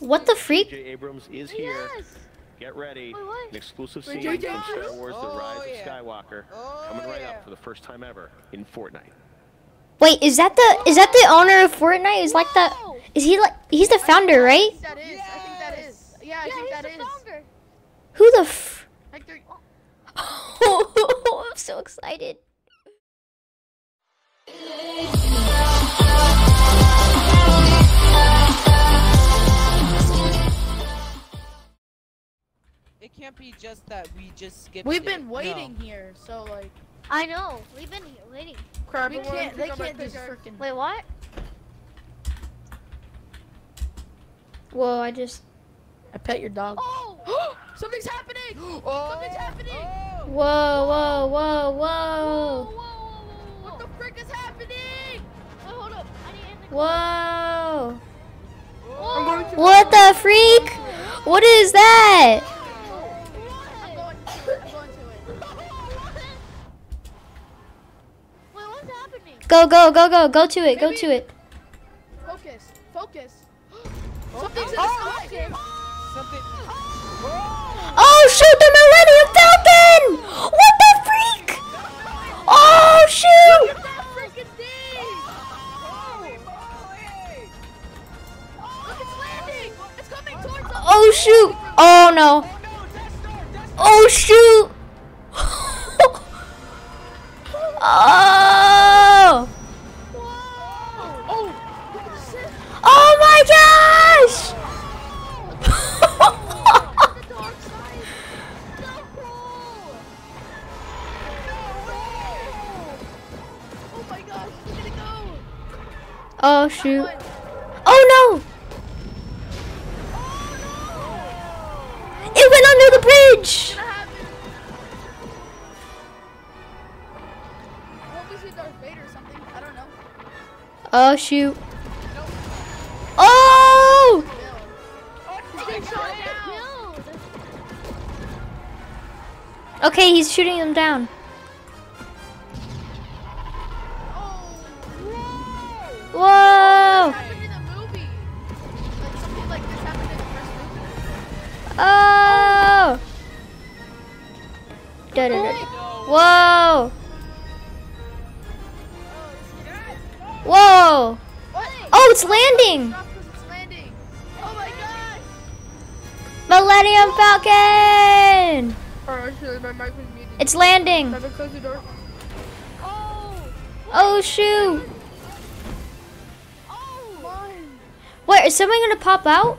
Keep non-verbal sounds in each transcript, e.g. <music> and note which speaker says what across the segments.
Speaker 1: What the freak?
Speaker 2: J.J. Abrams is here.
Speaker 3: Yes.
Speaker 2: Get ready.
Speaker 3: Wait, what?
Speaker 2: An exclusive scene
Speaker 3: J.J.
Speaker 2: from Star
Speaker 3: Abrams?
Speaker 2: Wars: The
Speaker 4: Oh,
Speaker 2: Rise
Speaker 4: yeah.
Speaker 2: of Skywalker
Speaker 4: Oh,
Speaker 2: coming right
Speaker 4: yeah.
Speaker 2: up for the first time ever in Fortnite.
Speaker 1: Wait, is that the is that the owner of Fortnite? Is like
Speaker 3: the
Speaker 1: Is he like he's the founder, right?
Speaker 5: That is. I think that is. Yeah, I
Speaker 3: Yeah,
Speaker 5: think
Speaker 3: he's
Speaker 5: that
Speaker 3: the
Speaker 5: is.
Speaker 3: founder.
Speaker 1: Who the? F-
Speaker 5: Hector, oh. <laughs>
Speaker 1: I'm so excited.
Speaker 4: Can't be just that we just skipped
Speaker 5: we've
Speaker 4: it.
Speaker 5: been
Speaker 4: No.
Speaker 5: waiting here, so like,
Speaker 3: I know. We've been here waiting.
Speaker 5: crap. We can't. They can't just freaking.
Speaker 3: Wait, what?
Speaker 1: Whoa, I just.
Speaker 5: I pet your dog.
Speaker 3: Oh! <gasps>
Speaker 5: Something's happening. <gasps>
Speaker 4: Oh,
Speaker 5: Something's happening.
Speaker 4: oh.
Speaker 1: Whoa, whoa, whoa,
Speaker 3: Whoa,
Speaker 1: whoa,
Speaker 3: whoa, whoa, whoa,
Speaker 5: What the frick is happening?
Speaker 3: Wait, hold up. I need to end the
Speaker 1: whoa.
Speaker 5: I'm going to.
Speaker 1: What the freak? What is that? Go, go, go, go, go to it, go to it.
Speaker 5: Focus. Focus. <gasps> Oh. Something's in
Speaker 3: Oh,
Speaker 5: the sky.
Speaker 4: Something.
Speaker 1: Oh. oh shoot, the Millennium Falcon! What the freak? Oh shoot!
Speaker 5: That freaking thing. Oh. Look, it's landing. It's coming towards us.
Speaker 1: Oh shoot! Oh no! Oh shoot! oh! <laughs> <laughs>
Speaker 5: It
Speaker 1: went under the bridge!
Speaker 5: What happened? What was it, Darth Vader or something? I don't know.
Speaker 1: Oh shoot! Oh!
Speaker 5: He's getting shot down.
Speaker 3: Killed.
Speaker 1: Okay, he's shooting him down.
Speaker 5: Oh!
Speaker 1: Da, da, da. Whoa! Whoa! Oh, it's landing!
Speaker 5: Oh.
Speaker 1: Millennium Falcon! It's landing!
Speaker 3: Oh!
Speaker 1: Shoot! Wait, is someone gonna pop out?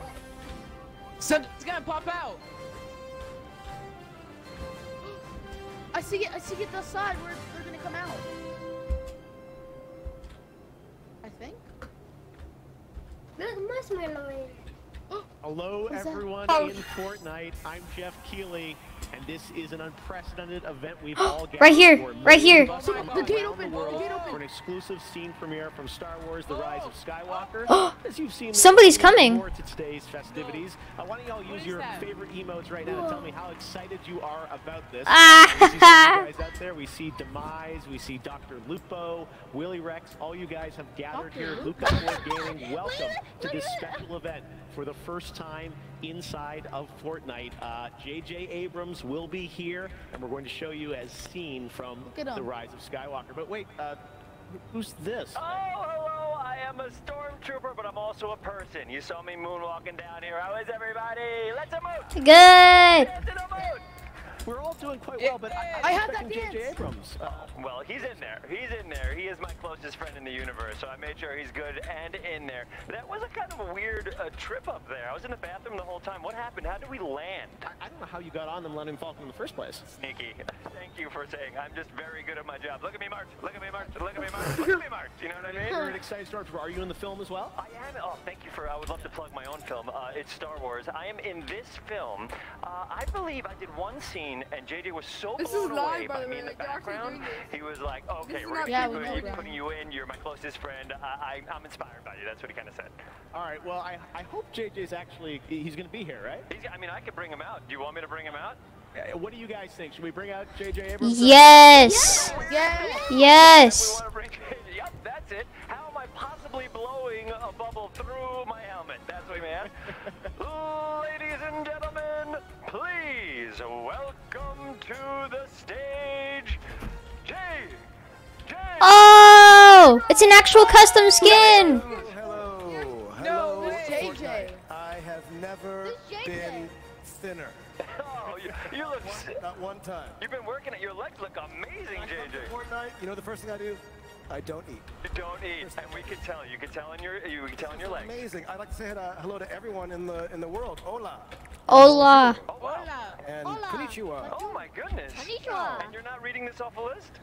Speaker 4: Something's gonna pop out. <gasps>
Speaker 5: I see it. I see it the side where they're gonna come out. I think. <gasps>
Speaker 2: Hello,
Speaker 5: What's that?
Speaker 2: everyone
Speaker 5: Oh.
Speaker 2: in Fortnite. I'm Geoff Keighley, and this is an unprecedented event we've <gasps> all gathered
Speaker 1: Right here, right here.
Speaker 5: The- gate open, the gate open.
Speaker 2: For an exclusive scene premiere from Star Wars: The Rise of Skywalker. <gasps> As you've seen,
Speaker 1: Somebody's
Speaker 2: there's
Speaker 1: coming.
Speaker 2: More to today's festivities. Why don't y'all use your
Speaker 4: that?
Speaker 2: favorite emotes right now to tell me how excited you are about this?
Speaker 1: Ah.
Speaker 2: We see some of you guys <laughs> out there. We see Demise. We see Dr. Lupo, Willie Rex. All you guys have gathered
Speaker 5: Dr.
Speaker 2: here at
Speaker 5: Lupo.
Speaker 2: Lucas Gaming. <laughs> Welcome to this special event for the first time inside of Fortnite. Uh, J.J. Abrams will be here, and we're going to show you as seen from The. Rise of Skywalker. But wait, uh, who's this?
Speaker 6: Oh, hello. I am a stormtrooper, but I'm also a person. You saw me moonwalking down here. How is everybody? Let's emote.
Speaker 1: Good!
Speaker 6: Dance and emote.
Speaker 2: We're all doing quite well, but I,
Speaker 5: I
Speaker 2: I'm
Speaker 5: have that
Speaker 2: expecting J.J.
Speaker 5: dance.
Speaker 2: Abrams. Uh,
Speaker 6: Well, he's in there. He's in there. He is my closest friend in the universe, so I made sure he's good and in there. That was a kind of a weird uh, trip up there. I was in the bathroom the whole time. What happened? How did we land?
Speaker 2: I, I don't know how you got on the Millennium Falcon in the first place.
Speaker 6: Sneaky. Thank you for saying I'm just very good at my job. Look at me, March. Look at me, March. Look at me, March. Look at me, March. You know what I mean?
Speaker 2: You're an excited stormtrooper. Are you in the film as well?
Speaker 6: I am. Oh, thank you for. I would love to plug my own film. Uh, it's Star Wars. I am in this film. Uh, I believe I did one scene, and JJ was so
Speaker 5: This
Speaker 6: blown
Speaker 5: is live,
Speaker 6: away
Speaker 5: by
Speaker 6: by
Speaker 5: the
Speaker 6: me
Speaker 5: way,
Speaker 6: in the
Speaker 5: like,
Speaker 6: background. He was like, "Okay,
Speaker 5: This is
Speaker 6: we're gonna
Speaker 5: Yeah,
Speaker 6: keep
Speaker 5: we know
Speaker 6: putting- putting you in. You're my closest friend. I, I, I'm inspired by you." That's what he kind of said.
Speaker 2: All right. Well, I, I hope JJ's actually he's going to be here, right?
Speaker 6: He's, I mean, I could bring him out. Do you want me to bring him out?
Speaker 2: Uh, what do you guys think? Should we bring out JJ Abrams?
Speaker 1: Yes. Yes.
Speaker 6: Yes. yes. <laughs> yep, that's it. How am I possibly blowing a bubble through my helmet? That's what. <laughs> Ladies and gentlemen, please welcome to the stage J. J.
Speaker 1: Oh, it's an actual custom skin.
Speaker 7: Hello. Hello.
Speaker 4: No, this
Speaker 7: JJ. I have never been thinner.
Speaker 6: Oh, you, you look. s-
Speaker 7: Not one time.
Speaker 6: You've been working at your legs. Look amazing,
Speaker 7: I come to
Speaker 6: JJ.
Speaker 7: Fortnite. You know the first thing I do? I don't eat.
Speaker 6: You don't eat, and we can tell. You can tell in your. You can tell in your legs.
Speaker 7: Amazing. I'd like to say uh, hello to everyone in the in the world. Hola
Speaker 1: Hola.
Speaker 6: Oh wow.
Speaker 4: Hola.
Speaker 7: and
Speaker 3: Hola.
Speaker 7: konnichiwa.
Speaker 6: Oh my goodness.
Speaker 3: Konnichiwa.
Speaker 6: And you're not reading this off a list?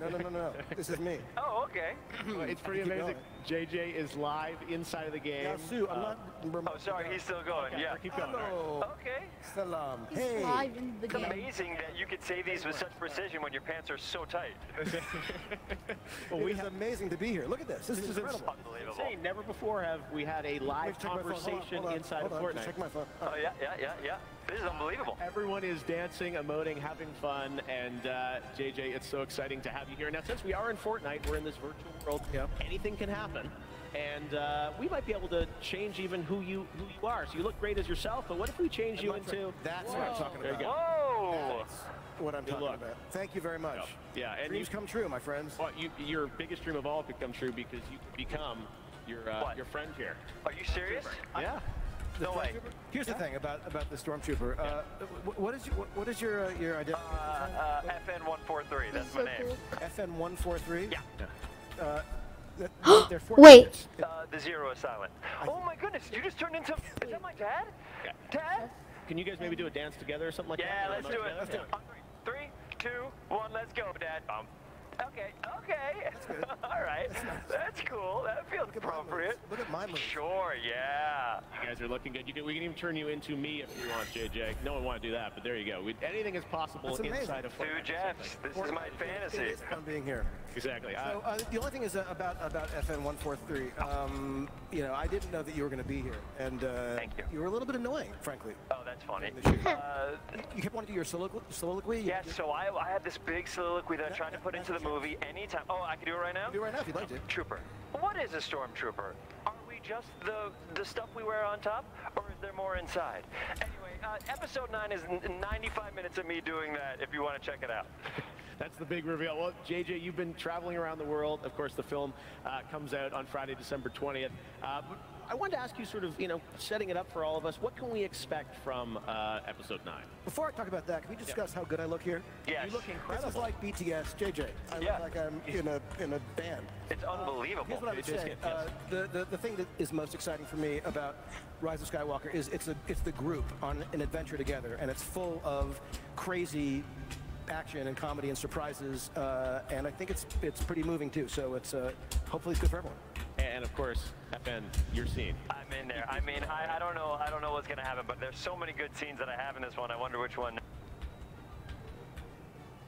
Speaker 7: No, no, no, no. This is me.
Speaker 6: Oh, okay.
Speaker 2: Well, it's pretty
Speaker 7: Keep
Speaker 2: amazing. JJ is live inside of the game.
Speaker 7: Now, Sue, I'm
Speaker 2: Uh,
Speaker 7: not.
Speaker 6: Oh, sorry, he's still going.
Speaker 2: okay,
Speaker 6: Yeah.
Speaker 2: Keep going. all right.
Speaker 7: Hello.
Speaker 6: Okay.
Speaker 7: Salam.
Speaker 3: He's
Speaker 7: Hey.
Speaker 3: live in the
Speaker 6: It's
Speaker 3: game.
Speaker 6: amazing that you could say these with such precision when your pants are so tight. <laughs>
Speaker 2: well,
Speaker 7: It
Speaker 2: we
Speaker 7: is amazing to be here. Look at this. This is incredible.
Speaker 6: Unbelievable.
Speaker 2: insane. Never before have we had a live
Speaker 7: check my phone. Hold on,
Speaker 2: conversation
Speaker 7: hold on,
Speaker 2: inside
Speaker 7: hold
Speaker 2: of. Fortnite.
Speaker 7: Check my phone.
Speaker 6: Oh yeah, yeah, yeah, yeah. This is unbelievable.
Speaker 2: Everyone is dancing, emoting, having fun, and uh, JJ, it's so exciting to have you here. Now, since we are in Fortnite, we're in this virtual world.
Speaker 7: Yep.
Speaker 2: Anything can happen, and uh, we might be able to change even who you who you are. So you look great as yourself, but what if we change you into?
Speaker 7: That's what I'm talking
Speaker 2: There you
Speaker 7: about.
Speaker 2: go.
Speaker 6: Whoa!
Speaker 7: That's what I'm
Speaker 2: Good
Speaker 7: talking
Speaker 2: luck.
Speaker 7: about. Thank you very much.
Speaker 2: Yeah, and you,
Speaker 7: Dreams come true, my friends.
Speaker 2: well, you, your biggest dream of all could come true because you could become your uh, your friend here.
Speaker 6: Are you serious?
Speaker 2: Yeah.
Speaker 7: The
Speaker 6: No way.
Speaker 7: Stormtrooper? Here's the thing about about the stormtrooper. Uh, wh- what is your, what, what is your uh, your identity?
Speaker 6: Uh, uh, FN143. That's my name.
Speaker 7: FN one four three.
Speaker 6: Yeah.
Speaker 7: Uh, th- they're four <gasps>
Speaker 1: Wait.
Speaker 6: Uh, the zero is silent. Oh my goodness! You just turned into. Is that my dad?
Speaker 2: Yeah.
Speaker 6: Dad?
Speaker 2: Can you guys maybe do a dance together or something like that?
Speaker 6: Yeah,
Speaker 2: that?
Speaker 6: let's do it.
Speaker 2: Let's do it.
Speaker 6: On three, three, two, one. Let's go, Dad. Um. Okay. Okay. <laughs> All right. That's cool. That feels
Speaker 7: Look at my
Speaker 6: appropriate.
Speaker 7: moves. Look at my moves.
Speaker 6: Sure. Yeah.
Speaker 2: You guys are looking good. You can, we can even turn you into me if you want, JJ. No one want to do that, but there you go. We, anything is possible
Speaker 7: That's amazing.
Speaker 2: inside of
Speaker 6: Two
Speaker 2: Fortnite.
Speaker 6: Jeffs. This is my fantasy.
Speaker 7: is fun being here.
Speaker 2: Exactly. Uh,
Speaker 7: So uh, the only thing is uh, about about FN one four three. Um, you know, I didn't know that you were going to be here, and uh,
Speaker 6: Thank you.
Speaker 7: You were a little bit annoying, frankly.
Speaker 6: Oh, that's funny.
Speaker 7: in the shoot.
Speaker 6: Uh,
Speaker 7: You kept wanting to do your soliloquy. soliloquy.
Speaker 6: Yes, so I, I had this big soliloquy that I tried to put into the movie anytime. Oh, I can do it right now?
Speaker 7: Do it right now if you'd like to.
Speaker 6: Trooper. What is a stormtrooper? Are we just the the stuff we wear on top, or is there more inside? Anyway, uh, episode nine is n- 95 minutes of me doing that. If you want to check it out.
Speaker 2: That's the big reveal. Well, JJ, you've been traveling around the world. Of course, the film uh, comes out on Friday, December 20th. Uh, but I wanted to ask you, sort of, you know, setting it up for all of us, what can we expect from uh, episode 9?
Speaker 7: Before I talk about that, can we discuss how good I look here?
Speaker 6: Yes.
Speaker 2: You look
Speaker 7: This
Speaker 2: incredible.
Speaker 7: is like BTS, JJ. I
Speaker 6: Yeah.
Speaker 7: look like I'm in a in a band.
Speaker 6: It's unbelievable.
Speaker 7: Here's what I would say. Uh, the, the the thing that is most exciting for me about Rise of Skywalker is it's a it's the group on an adventure together, and it's full of crazy action and comedy and surprises, uh, and I think it's it's pretty moving too. So it's uh, hopefully it's good for everyone.
Speaker 2: And, of course, FN, your scene.
Speaker 6: I'm in there. I mean, I, I don't know. I don't know what's gonna happen, but there's so many good scenes that I have in this one. I wonder which one.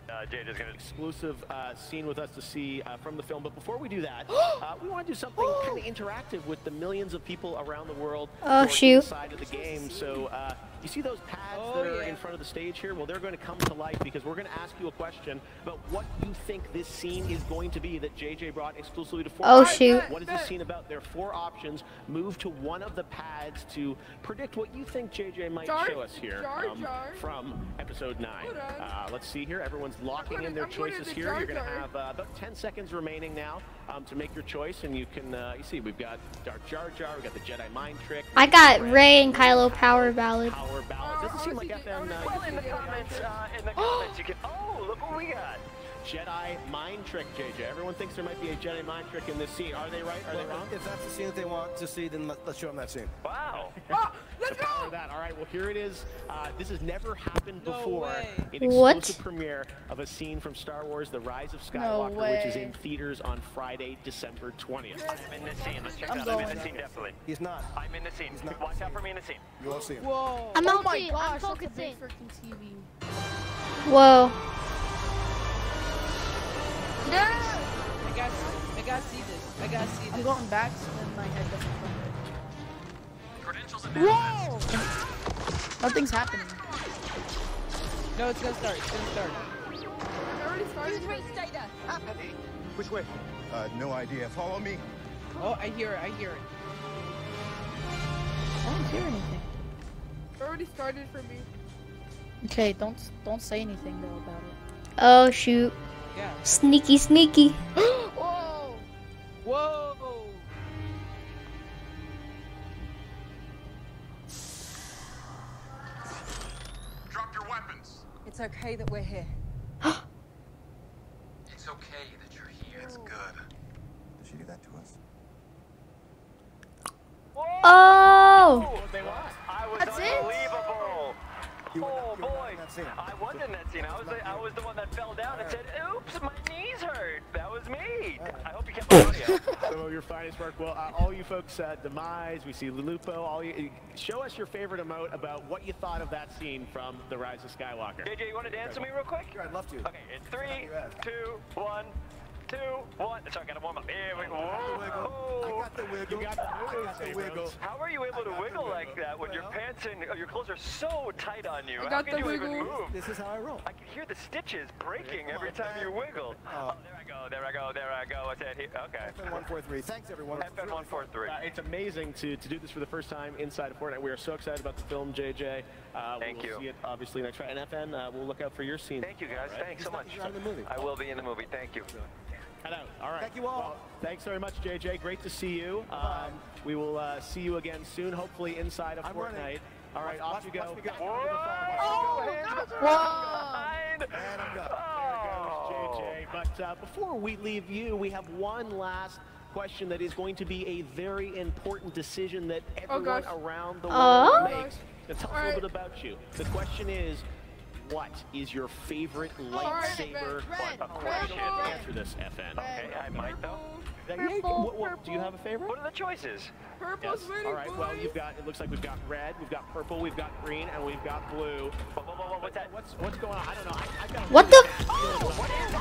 Speaker 6: Uh, JJ's gonna.
Speaker 2: exclusive uh, scene with us to see uh, from the film. But before we do that, <gasps> uh, we want to do something kind of interactive with the millions of people around the world
Speaker 1: Oh, shoot.
Speaker 2: inside of the game. So uh, you see those pads
Speaker 4: Oh,
Speaker 2: that are
Speaker 4: yeah.
Speaker 2: in front of the stage here? Well, they're going to come to life because we're going to ask you a question about what you think this scene is going to be that JJ brought exclusively to Fortnite.
Speaker 1: Oh, shoot.
Speaker 2: What is this scene about? There are four options. Move to one of the pads to predict what you think JJ might
Speaker 5: Jar-
Speaker 2: show us here
Speaker 5: Jar
Speaker 2: um,
Speaker 5: Jar.
Speaker 2: from episode 9. Uh, let's see here. Everyone's locking
Speaker 5: gonna-
Speaker 2: in their
Speaker 5: I'm going to
Speaker 2: choices here. You're going to have uh, about 10 seconds remaining now um, to make your choice, and you can, uh, you see, we've got Dark Jar Jar, we've got the Jedi Mind Trick.
Speaker 1: I got
Speaker 2: Red
Speaker 1: Ray and Kylo Power Ballad.
Speaker 2: Power Ballad. Doesn't seem like FN. Uh,
Speaker 6: Well, in the comments, uh, in the <gasps> comments, you can. Oh, look what we got.
Speaker 2: Jedi Mind Trick, JJ. Everyone thinks there might be a Jedi Mind Trick in this scene. Are they right? Are they wrong?
Speaker 7: If that's the scene that they want to see, then let, let's show them that scene.
Speaker 6: Wow.
Speaker 2: the power of that. All right, well, here it is. Uh, this has never happened
Speaker 4: No
Speaker 2: before.
Speaker 4: way.
Speaker 2: An
Speaker 1: What?
Speaker 2: exclusive premiere of a scene from Star Wars The Rise of Skywalker, which is in theaters on Friday, December 20th.
Speaker 6: I'm in this scene. Let's check
Speaker 5: I'm
Speaker 6: it out. I'm in the scene, definitely.
Speaker 7: He's not.
Speaker 6: I'm in the scene.
Speaker 7: not
Speaker 6: Watch out for me in the scene.
Speaker 7: You won't see him.
Speaker 4: Whoa.
Speaker 1: I'm
Speaker 5: Oh
Speaker 1: out.
Speaker 5: my
Speaker 3: I'm
Speaker 5: gosh, look at
Speaker 3: focusing.
Speaker 5: freaking TV.
Speaker 1: Whoa.
Speaker 5: No!
Speaker 4: I gotta, I gotta see this. I gotta see
Speaker 5: I'm going back and my head doesn't go Whoa! Nothing's happening.
Speaker 4: No, it's gonna start. It's gonna start.
Speaker 5: I already started.
Speaker 8: Which way? Uh, no idea. Follow me.
Speaker 4: Oh, I hear it. I hear it.
Speaker 5: I don't hear anything. Already started for me.
Speaker 1: Okay, don't don't say anything though about it.
Speaker 9: Oh shoot.
Speaker 4: Yeah.
Speaker 9: Sneaky, sneaky.
Speaker 5: Whoa! <gasps>
Speaker 4: Whoa!
Speaker 8: Drop your weapons.
Speaker 10: It's okay that we're here. <gasps>
Speaker 8: It's okay that you're here. It's good. Did she do that to us?
Speaker 9: Oh.
Speaker 7: Scene.
Speaker 6: I was in that scene. I was the, I was the one that fell down and said, "Oops, my knees hurt." That was me. I hope you kept the audio. <laughs>
Speaker 2: Some of your finest work. Well, uh, all you folks, uh, Demise, we see Lupo. All you, show us your favorite emote about what you thought of that scene from The Rise of Skywalker.
Speaker 6: JJ, you want to dance with me real quick?
Speaker 7: Sure, I'd love to.
Speaker 6: Okay, in three, two, one, two, one. Sorry, I gotta warm up. Here we go.
Speaker 7: I got the wiggle.
Speaker 2: You got the
Speaker 7: I got the
Speaker 2: moves,
Speaker 7: wiggle.
Speaker 6: How are you able to
Speaker 7: got
Speaker 6: wiggle like that when your pants and uh, your clothes are so tight on you?
Speaker 4: I
Speaker 6: How can
Speaker 4: the
Speaker 6: you even move?
Speaker 7: This is how I roll.
Speaker 6: I can hear the stitches breaking every time you wiggle.
Speaker 7: Oh.
Speaker 6: Oh, there I go, there I go, there I go. What's that here? Okay.
Speaker 7: FN one four three. Thanks everyone. This
Speaker 6: FN
Speaker 7: really
Speaker 6: one four
Speaker 7: fun.
Speaker 6: three.
Speaker 2: Uh, it's amazing to, to do this for the first time inside of Fortnite. We are so excited about the film, JJ. Uh,
Speaker 6: Thank
Speaker 2: we'll
Speaker 6: you.
Speaker 2: see it obviously next Friday. And FN, uh, we'll look out for your scene.
Speaker 6: Thank you guys. Thanks so much.
Speaker 7: In the movie.
Speaker 6: I will be in the movie. Thank you.
Speaker 2: Cut out. All right.
Speaker 7: Thank you all.
Speaker 2: Well, thanks very much, JJ. Great to see you. Um, we will uh, see you again soon, hopefully inside of
Speaker 7: I'm
Speaker 2: Fortnite.
Speaker 7: running.
Speaker 2: All right,
Speaker 7: Watch-
Speaker 2: off you
Speaker 7: watch
Speaker 2: go.
Speaker 7: me go.
Speaker 6: Oh,
Speaker 5: Whoa!
Speaker 7: And I'm done.
Speaker 6: Oh.
Speaker 2: JJ. But uh, before we leave you, we have one last question that is going to be a very important decision that everyone
Speaker 5: gosh.
Speaker 2: around the
Speaker 9: Oh?
Speaker 2: world makes. Now, tell us a
Speaker 5: Alright.
Speaker 2: little bit about you. The question is, what is your favorite lightsaber?
Speaker 5: red,
Speaker 2: Of course,
Speaker 5: red,
Speaker 2: you
Speaker 5: red.
Speaker 2: answer this, FN.
Speaker 6: Okay, I might though.
Speaker 2: Yeah, yeah,
Speaker 5: Purple,
Speaker 2: what- what- do you have a favorite?
Speaker 6: What are the choices?
Speaker 5: Purple's
Speaker 2: Yes.
Speaker 5: ready,
Speaker 2: All right. Well, you've got. It looks like we've got red, we've got purple, we've got green, and we've got blue.
Speaker 6: Whoa, whoa, whoa, whoa, what's that?
Speaker 2: What's what's going on? I don't know. I, I've got
Speaker 9: What the-
Speaker 2: bad feeling about it.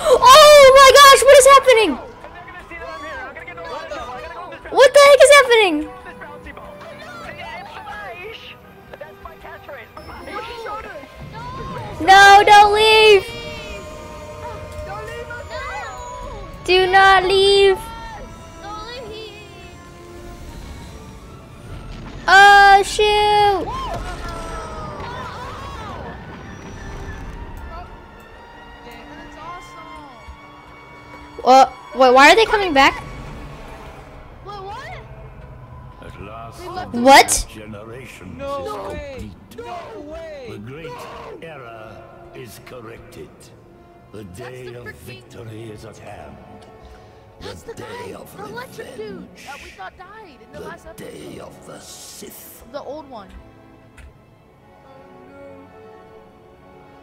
Speaker 9: Oh my gosh, what is happening?
Speaker 6: I'm not gonna see that I'm here. I'm gonna get over this. I gotta go on this
Speaker 9: What the heck is happening? No, don't leave.
Speaker 5: Don't leave us
Speaker 3: No!
Speaker 9: Do not leave.
Speaker 3: Don't leave!
Speaker 9: Oh shoot. Well, wait, why are they coming back?
Speaker 5: Wait, what?
Speaker 11: At last,
Speaker 9: What?
Speaker 11: generation
Speaker 4: No
Speaker 11: is
Speaker 4: way!
Speaker 11: complete.
Speaker 4: No way!
Speaker 11: The great error is corrected. The day
Speaker 5: the
Speaker 11: of victory is at hand.
Speaker 5: That's the
Speaker 11: day
Speaker 5: guy,
Speaker 11: of
Speaker 5: the electric dude that we thought died in the,
Speaker 11: The
Speaker 5: last episode.
Speaker 11: day of the Sith.
Speaker 5: The old one.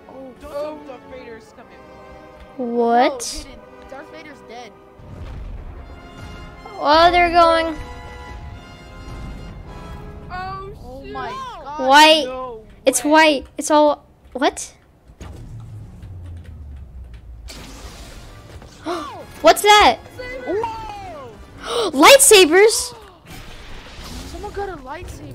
Speaker 4: Oh, oh, Darth Vader's coming.
Speaker 9: What?
Speaker 5: Oh. Darth Vader's dead.
Speaker 9: Oh, they're going.
Speaker 5: Oh, oh my god.
Speaker 9: White.
Speaker 4: No
Speaker 9: It's white. It's all. What? What's that? <gasps> Lightsabers?
Speaker 5: Someone got a lightsaber. I got a lightsaber. I got a lightsaber.